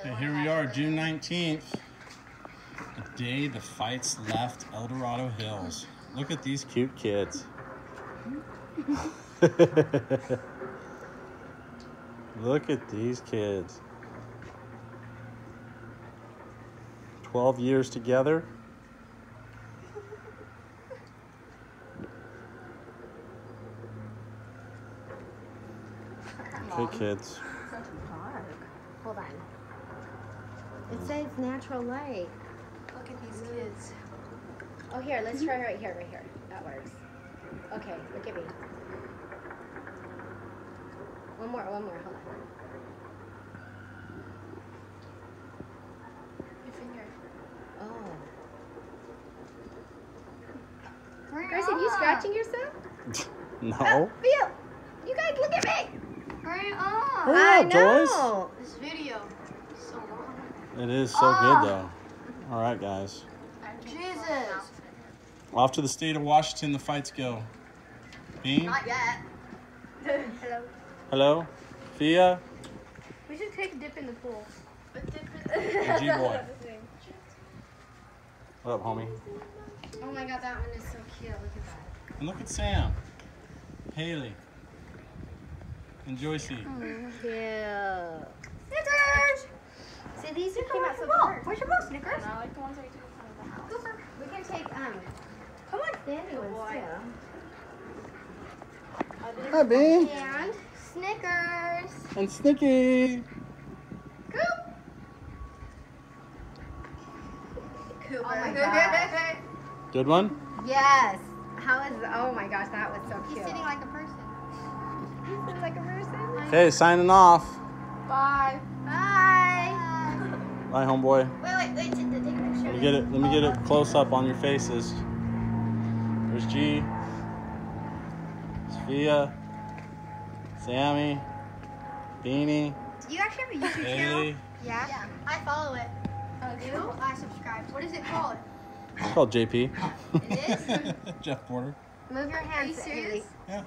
Okay, here we are, June 19th. The day the Fites left El Dorado Hills. Look at these cute kids. Look at these kids. 12 years together. Okay, kids. Park. Hold on. It says natural light. Look at these kids. Oh, here, let's try right here, right here. That works. Okay, look at me. One more, one more, hold on. Your finger. Oh. Bring it Grayson, you scratching yourself? No. Ah, Feel. You guys, look at me. Bring it on. Hurry I up, Joyce. know. This video is so long. It is so Ah. good though. All right, guys. Jesus. Off to the state of Washington, the Fites go. Bean, Not yet. Hello. hello. Fia, We should take a dip in the pool. and G boy. What up, homie? Oh my god, that one is so cute. Look at that. And look at Sam, Haley, and Joycey. Cute. Snickers. See, these are came out so Whoa, cute. Where's your ball, Snickers? I like the ones that we took in front of the house. Cooper. We can take, um, Come on. Danny ones too. Hi, Bean. And Snickers. And Snicky. Coop. Cooper. Oh my gosh. Good one. yes. How is? Oh my gosh, that was so He's cute. He's sitting like a person. He's like a person. Okay, signing off. Bye. Bye. Bye, homeboy. Wait, wait, wait. Take, take a picture. Let me get it. Let me get it close up on your faces. There's G. Sophia. Sammy. Beanie. Do you actually have a YouTube Haley. Yeah. Yeah. I follow it. Oh, do? I subscribe. What is it called? It's called JP. It is? Jeff Porter. Move your hands, Are hands, you Haley. serious? Yeah.